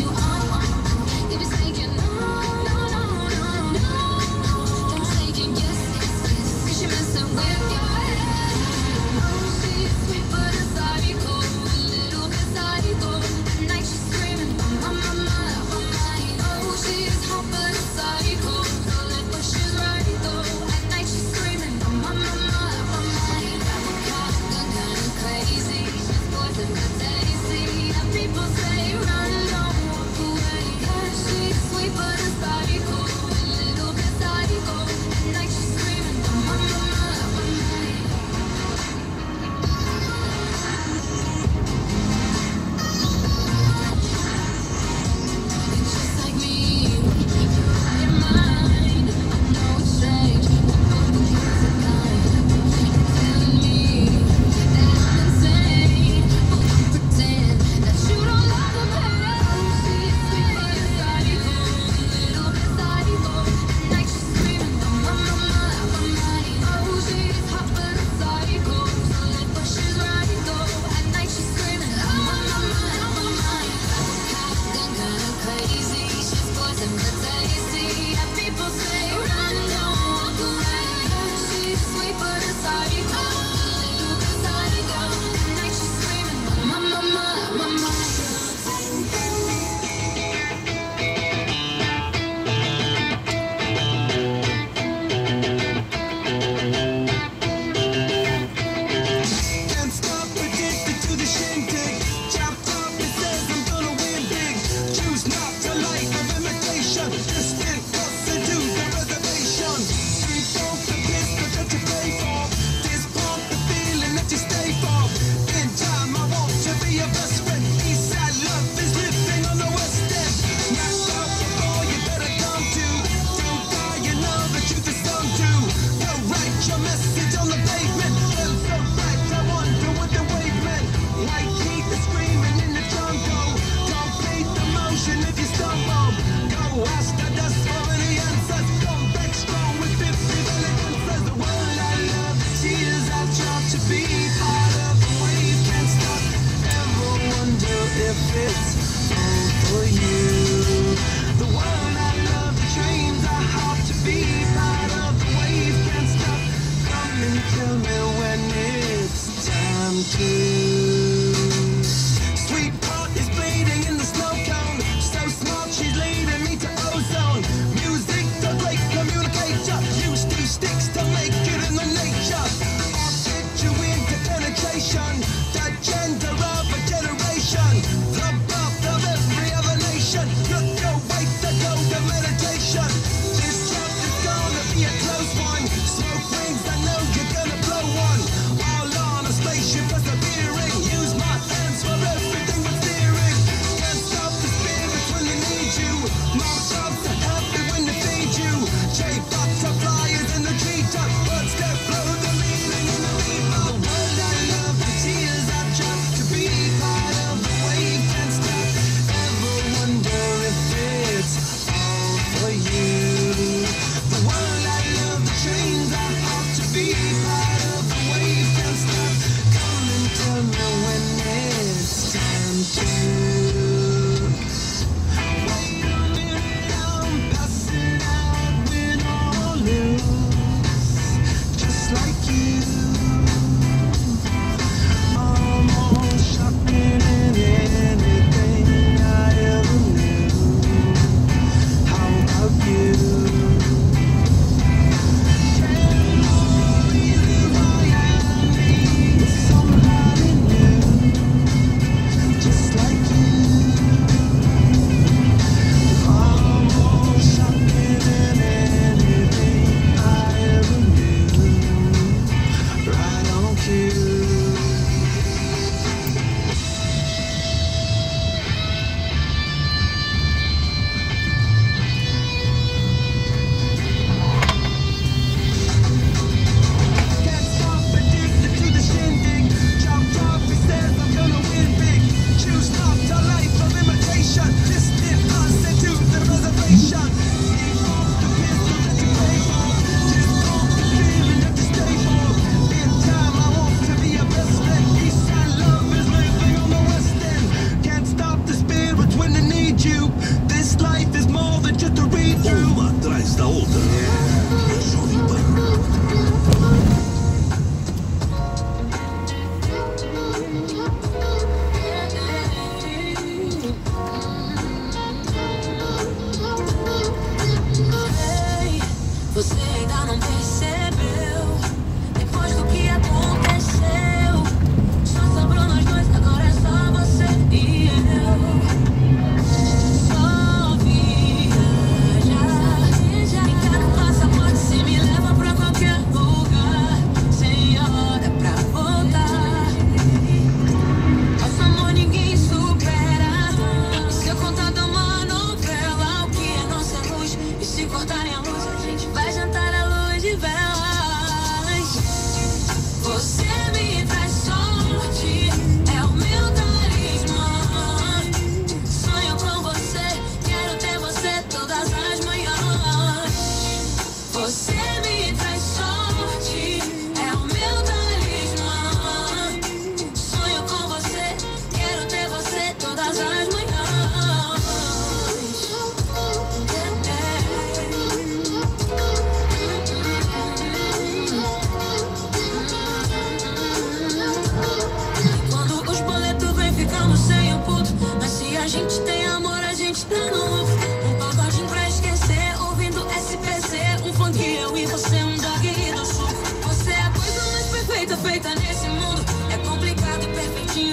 you if it's for you?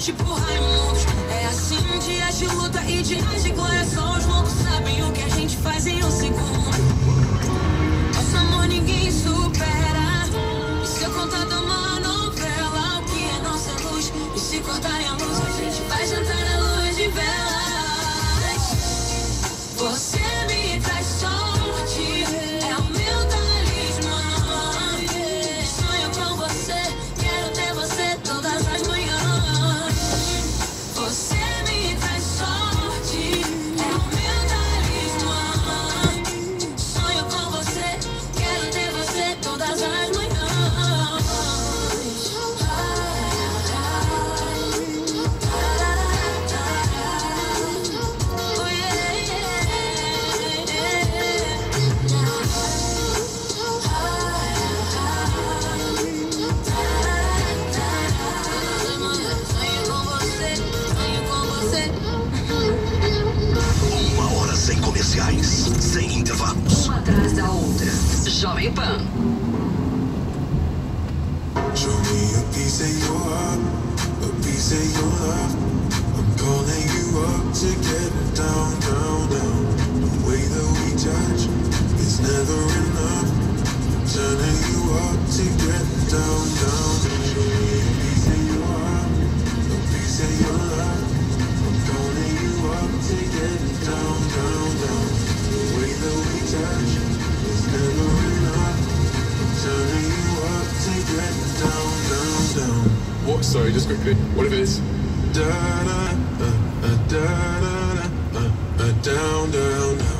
tipo Raimundos. É assim, dias de luta e dias de glória. Só os loucos sabem o que a gente faz em um segundo. Jovem Pan. Show me a piece of your heart, a piece of your love. I'm calling you up to get down, down, down. The way that we touch is never enough. I'm turning you sorry, just quickly. What if it's da da da da da da down down down?